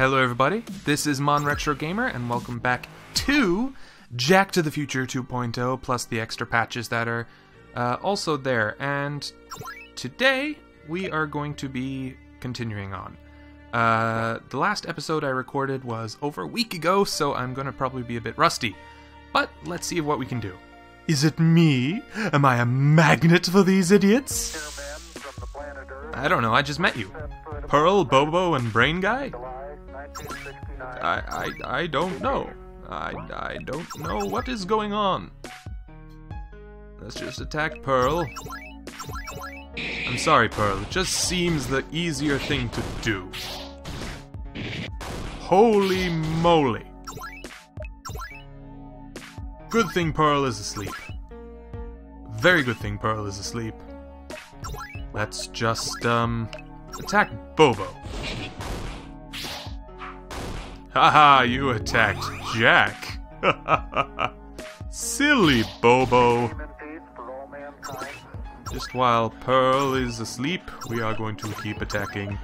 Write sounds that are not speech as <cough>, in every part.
Hello, everybody. This is Modern Retro Gamer, and welcome back to Jack to the Future 2.0, plus the extra patches that are uh, also there. And today we are going to be continuing on. Uh, the last episode I recorded was over a week ago, so I'm going to probably be a bit rusty. But let's see what we can do. Is it me? Am I a magnet for these idiots? I don't know, I just met you. Pearl, Bobo, and Brain Guy? I, I, I don't know. I, I don't know what is going on. Let's just attack Pearl. I'm sorry, Pearl. It just seems the easier thing to do. Holy moly. Good thing Pearl is asleep. Very good thing Pearl is asleep. Let's just, um, attack Bobo. Haha, you attacked Jack. <laughs> Silly Bobo. Just while Pearl is asleep, we are going to keep attacking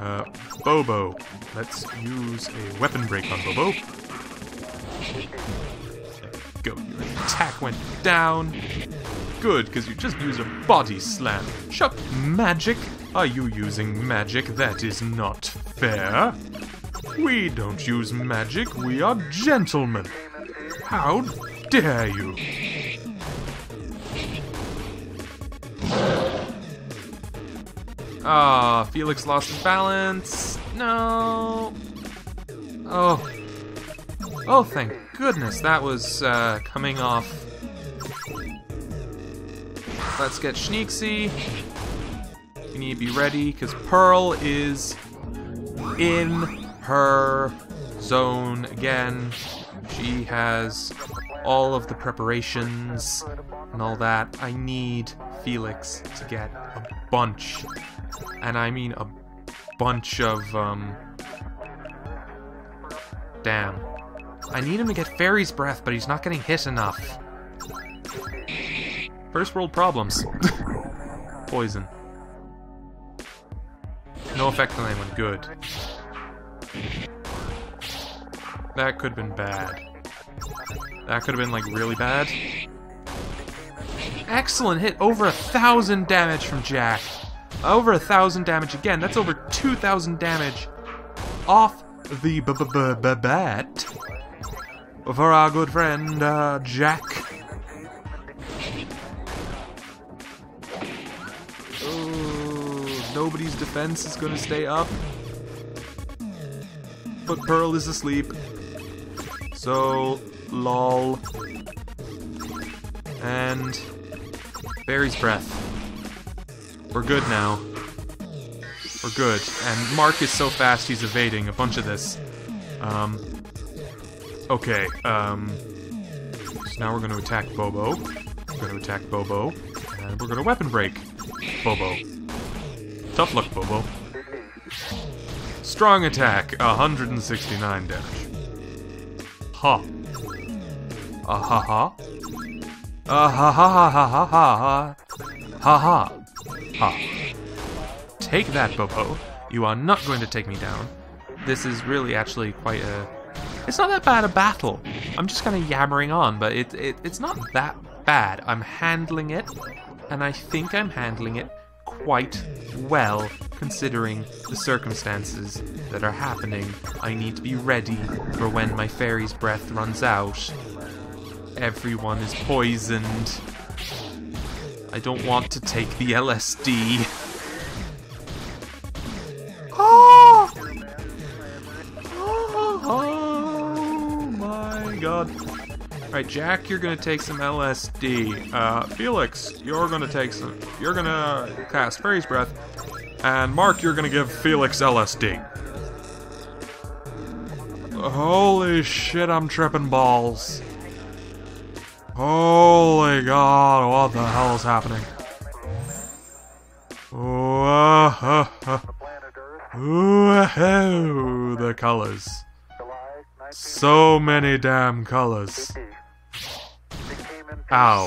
uh, Bobo. Let's use a weapon break on Bobo. Go, your attack went down. Good, because you just used a body slam. Chuck magic? Are you using magic? That is not fair. We don't use magic, we are gentlemen. How dare you? Ah, Felix lost his balance. No. Oh. Oh, thank goodness, that was uh, coming off. Let's get Schneeksy. We need to be ready, because Pearl is in her zone again. She has all of the preparations and all that. I need Felix to get a bunch and I mean a bunch of, um... Damn. I need him to get Fairy's Breath, but he's not getting hit enough. First world problems. <laughs> Poison. No effect on anyone. Good. That could have been bad. That could have been, like, really bad. Excellent hit! Over a thousand damage from Jack. Over a thousand damage again. That's over 2,000 damage off the b b b b bat for our good friend uh, Jack. Oh, nobody's defense is to stay up. But Pearl is asleep. So, lol. And Fairy's Breath. We're good now. We're good. And Mark is so fast he's evading a bunch of this. Um, okay, um, so now we're to attack Bobo. We're to attack Bobo. And we're to weapon break Bobo. Tough luck, Bobo. Strong attack, 169 damage. Ha. Ah ha ha. Ah ha ha ha ha ha ha. Ha ha. Ha. Take that, Bobo. You are not going to take me down. This is really actually quite a... It's not that bad a battle. I'm just kind of yammering on, but it, it, it's not that bad. I'm handling it, and I think I'm handling it quite well, considering the circumstances that are happening. I need to be ready for when my fairy's breath runs out. Everyone is poisoned. I don't want to take the LSD. Alright, Jack, you're gonna take some LSD. Uh, Felix, you're gonna take some. You're gonna cast Fairy's Breath. And Mark, you're gonna give Felix LSD. Holy shit, I'm tripping balls. Holy god, what the hell is happening? Whoa, the colors. So many damn colors. Ow.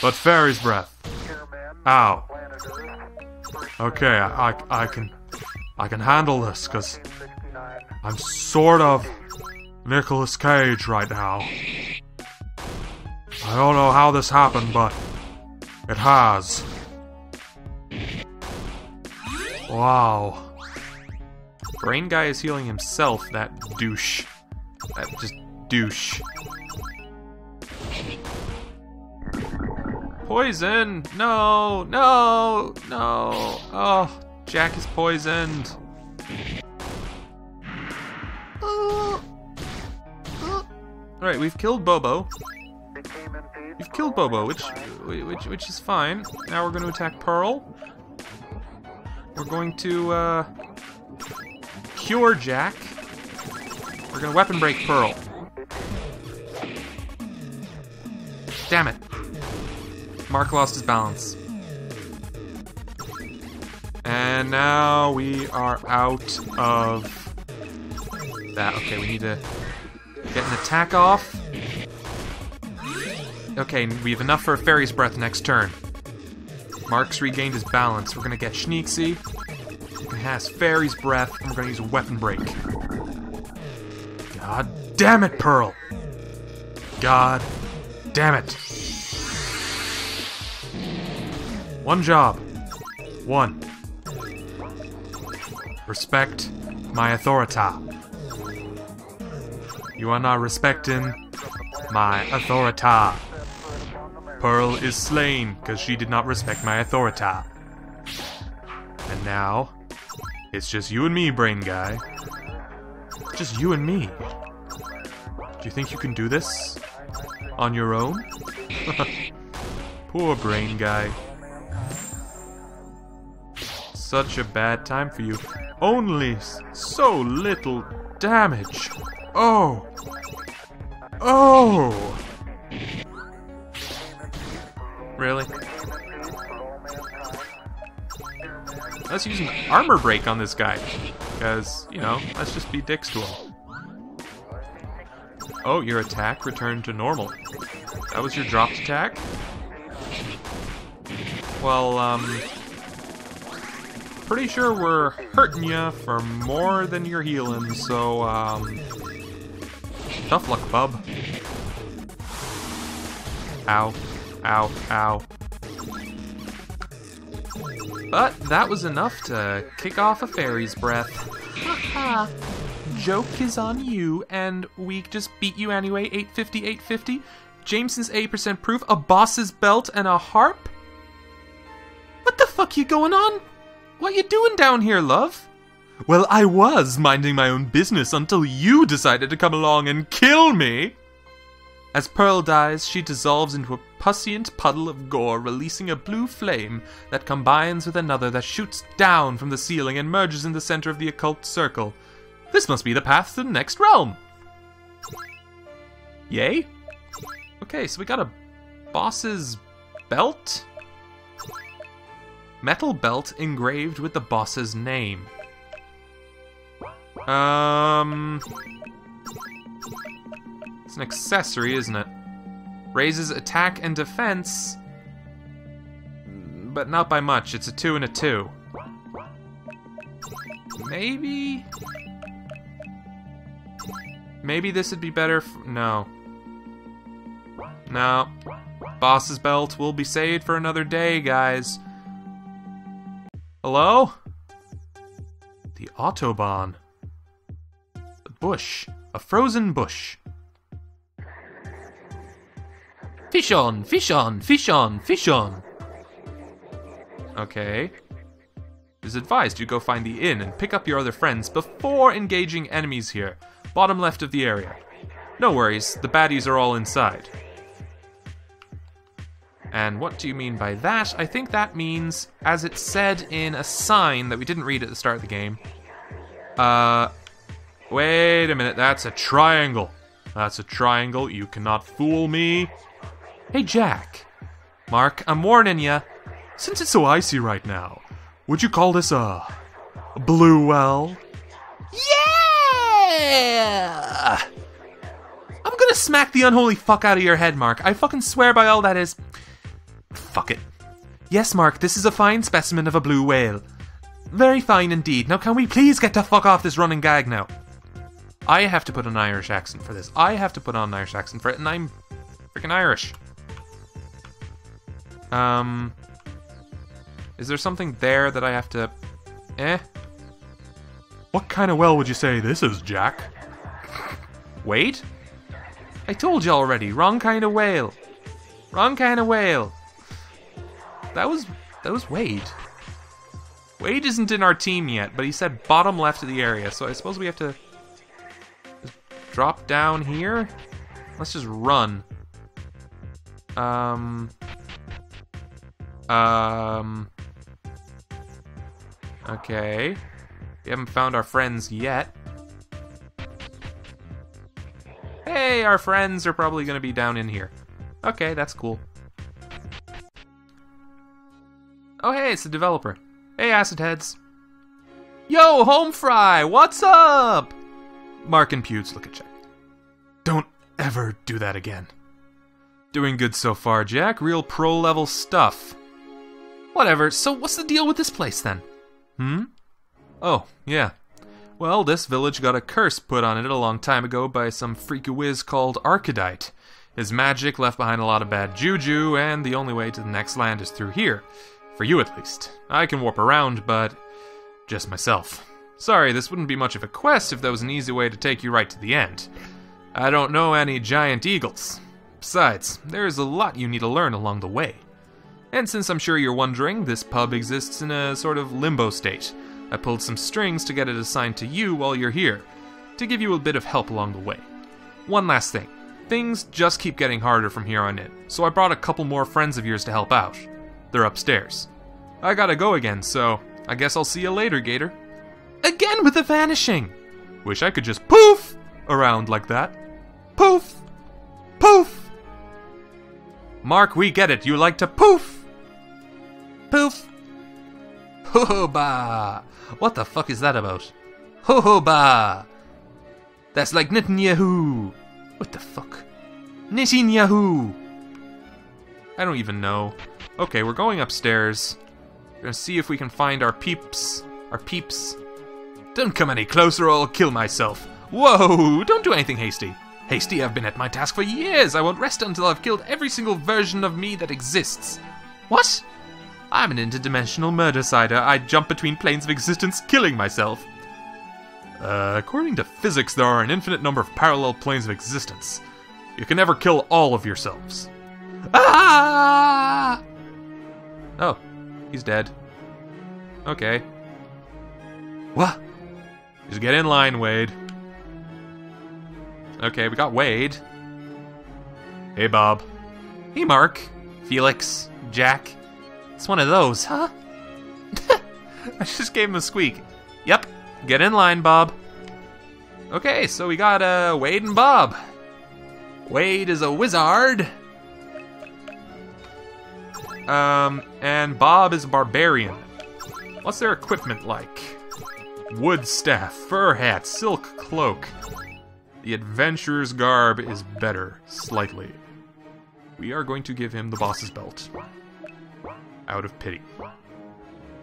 But fairy's breath. Ow. Okay, I, I, I can... I can handle this, because I'm sort of Nicolas Cage right now. I don't know how this happened, but it has. Wow. Brain Guy is healing himself, that douche. That just douche. Poison! No! No! No! Oh, Jack is poisoned. Alright, we've killed Bobo. We've killed Bobo, which, which which is fine. Now we're going to attack Pearl. We're going to uh, cure Jack. We're going to weapon break Pearl. Damn it. Mark lost his balance. And now we are out of that. Okay, we need to get an attack off. Okay, we have enough for a Fairy's Breath next turn. Mark's regained his balance. We're gonna get Schneeksy. He has Fairy's Breath, and we're gonna use a Weapon Break. God damn it, Pearl! God damn it. One job. One. Respect my authority. You are not respecting my authority. Pearl is slain because she did not respect my authority. And now, it's just you and me, brain guy. Just you and me. Do you think you can do this? On your own? <laughs> Poor brain guy. Such a bad time for you. Only so little damage. Oh. Oh. Really? Let's use an armor break on this guy. Because, you know, let's just be dicks to him. Oh, your attack returned to normal. That was your dropped attack? Well, um... Pretty sure we're hurting you for more than you're healing, so, um... Tough luck, bub. Ow. Ow, ow. But that was enough to kick off a fairy's breath. Haha. Joke is on you, and we just beat you anyway. 850, 850. Jameson's 80% proof, a boss's belt, and a harp? What the fuck you going on? What you doing down here, love? Well, I was minding my own business until you decided to come along and kill me. As Pearl dies, she dissolves into a pussient puddle of gore, releasing a blue flame that combines with another that shoots down from the ceiling and merges in the center of the occult circle. This must be the path to the next realm. Yay? Okay, so we got a boss's belt? Metal belt engraved with the boss's name. Um... It's an accessory, isn't it? Raises attack and defense, but not by much. It's a two and a two. Maybe? Maybe this would be better No. No. Boss's belt will be saved for another day, guys. Hello? The Autobahn. The bush. A frozen bush. Fish on, fish on, fish on, fish on. Okay. It is advised you go find the inn and pick up your other friends before engaging enemies here. Bottom left of the area. No worries, the baddies are all inside. And what do you mean by that? I think that means, as it said in a sign that we didn't read at the start of the game. Uh, wait a minute, that's a triangle. That's a triangle, you cannot fool me. Hey, Jack. Mark, I'm warning you. Since it's so icy right now, would you call this a, blue well? Yeah! I'm gonna smack the unholy fuck out of your head, Mark. I fucking swear by all that is. Fuck it. Yes, Mark, this is a fine specimen of a blue whale. Very fine indeed. Now, can we please get the fuck off this running gag now? I have to put an Irish accent for this. I have to put on an Irish accent for it, and I'm freaking Irish. Um, is there something there that I have to... Eh? What kind of well would you say this is, Jack? Wait? I told you already, wrong kind of whale. Wrong kind of whale. That was... that was Wade. Wade isn't in our team yet, but he said bottom left of the area, so I suppose we have to... drop down here? Let's just run. Um... Um... Okay. We haven't found our friends yet. Hey, our friends are probably going to be down in here. Okay, that's cool. Oh, hey, it's the developer. Hey, Acidhedz. Yo, home fry, what's up? Mark and Pewds look at Jack. Don't ever do that again. Doing good so far, Jack. Real pro level stuff. Whatever, so what's the deal with this place then? Hmm? Oh, yeah. Well, this village got a curse put on it a long time ago by some freaky whiz called Arcadite. His magic left behind a lot of bad juju, and the only way to the next land is through here. For you at least. I can warp around, but just myself. Sorry, this wouldn't be much of a quest if there was an easy way to take you right to the end. I don't know any giant eagles. Besides, there's a lot you need to learn along the way. And since I'm sure you're wondering, this pub exists in a sort of limbo state. I pulled some strings to get it assigned to you while you're here, to give you a bit of help along the way. One last thing. Things just keep getting harder from here on in, so I brought a couple more friends of yours to help out. They're upstairs. I gotta go again, so I guess I'll see you later, Gator. Again with the vanishing! Wish I could just poof around like that. Poof! Poof! Mark, we get it. You like to poof! Poof! Ho-ho-ba! What the fuck is that about? Ho-ho-ba! That's like Netanyahu! What the fuck? Netanyahu! I don't even know. Okay, we're going upstairs. We're gonna see if we can find our peeps. Our peeps. Don't come any closer or I'll kill myself. Whoa! Don't do anything hasty. Hasty, I've been at my task for years. I won't rest until I've killed every single version of me that exists. What? I'm an interdimensional murder-cider. I jump between planes of existence, killing myself. Uh, according to physics, there are an infinite number of parallel planes of existence. You can never kill all of yourselves. Ah! Oh, he's dead. Okay. What? Just get in line, Wade. Okay, we got Wade. Hey, Bob. Hey, Mark. Felix. Jack. It's one of those, huh? <laughs> I just gave him a squeak. Yep. Get in line, Bob. Okay, so we got uh, Wade and Bob. Wade is a wizard. Um, and Bob is a barbarian. What's their equipment like? Wood staff, fur hat, silk cloak. The adventurer's garb is better, slightly. We are going to give him the boss's belt. Out of pity.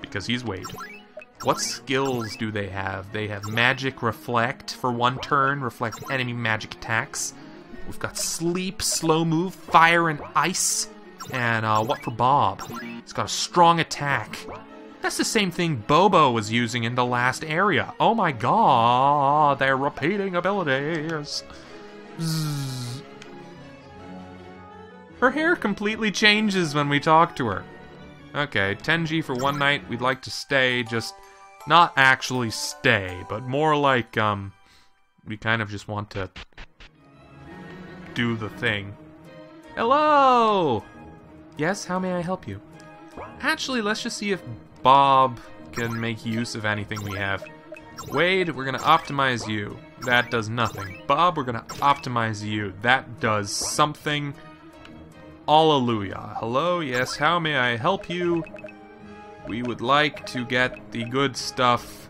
Because he's Wade. What skills do they have? They have magic reflect for one turn, reflect enemy magic attacks. We've got sleep, slow move, fire, and ice. And uh, what for Bob? He's got a strong attack. That's the same thing Bobo was using in the last area. Oh my god, they're repeating abilities. Zzz. Her hair completely changes when we talk to her. Okay, 10G for one night. We'd like to stay, just not actually stay, but more like, um, we kind of just want to do the thing. Hello! Yes, how may I help you? Actually, let's just see if Bob can make use of anything we have. Wade, we're gonna optimize you. That does nothing. Bob, we're gonna optimize you. That does something. Alleluia. Hello, yes, how may I help you? We would like to get the good stuff.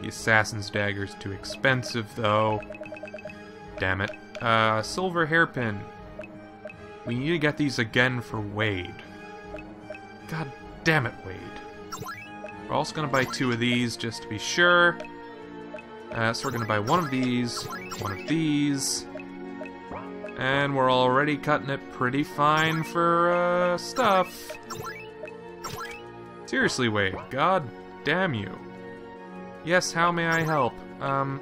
The assassin's dagger's too expensive, though. Damn it. Uh, silver hairpin. We need to get these again for Wade. God damn it, Wade. We're also gonna buy two of these just to be sure. Uh, so we're gonna buy one of these, one of these, and we're already cutting it pretty fine for uh, stuff. Seriously, Wade, god damn you. Yes, how may I help? Um,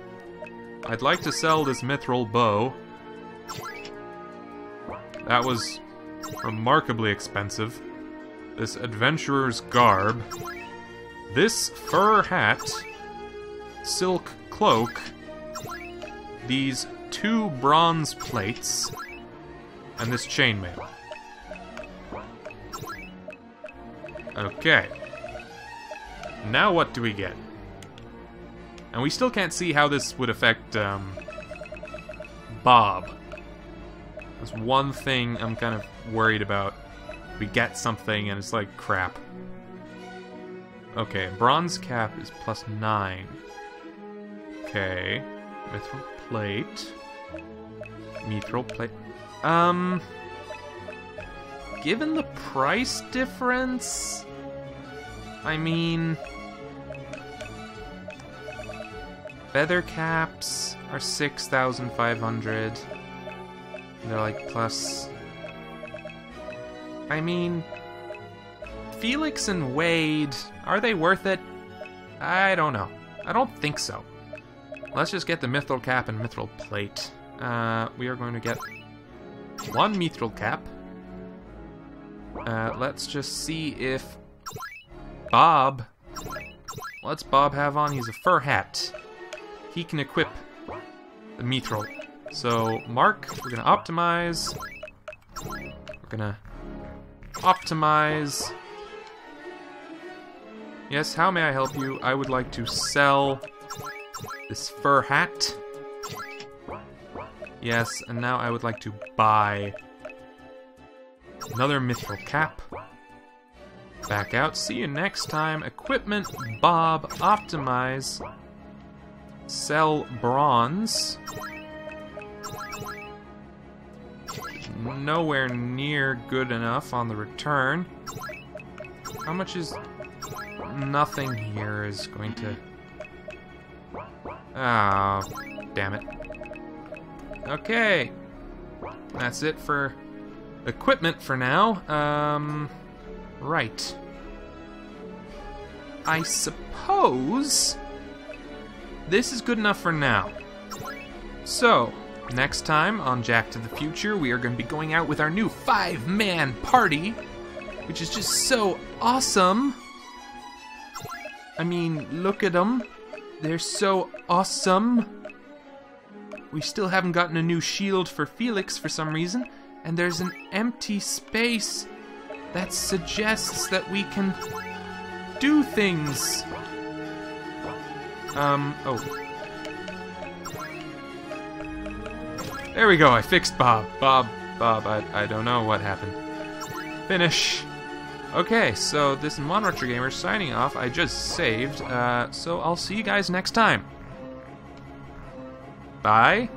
I'd like to sell this mithril bow. That was remarkably expensive. This adventurer's garb. This fur hat. Silk cloak. These two bronze plates. And this chainmail. Okay. Now what do we get? And we still can't see how this would affect, um, Bob. One thing I'm kind of worried about. We get something and it's like, crap. Okay, bronze cap is plus 9. Okay. Mithril plate. Mithril plate. Um... Given the price difference... I mean... Feather caps are 6,500. They're like plus... I mean... Felix and Wade, are they worth it? I don't know. I don't think so. Let's just get the mithril cap and mithril plate. Uh, we are going to get one mithril cap. Uh, let's just see if Bob... What's Bob have on? He's a fur hat. He can equip the mithril. So, Mark, we're gonna optimize. We're gonna optimize. Yes, how may I help you? I would like to sell this fur hat. Yes, and now I would like to buy another mithril cap. Back out. See you next time. Equipment, Bob, optimize. Sell bronze. Nowhere near good enough on the return. How much is... Nothing here is going to... Oh, damn it. Okay. That's it for equipment for now. Um, right. I suppose this is good enough for now. So, next time on Jack to the Future, we are going to be going out with our new five-man party, which is just so awesome. I mean, look at them. They're so awesome. We still haven't gotten a new shield for Felix for some reason, and there's an empty space that suggests that we can do things. Um, oh. There we go, I fixed Bob. Bob, Bob, I, I don't know what happened. Finish. Okay, so this is Gamer signing off. I just saved, uh, so I'll see you guys next time. Bye.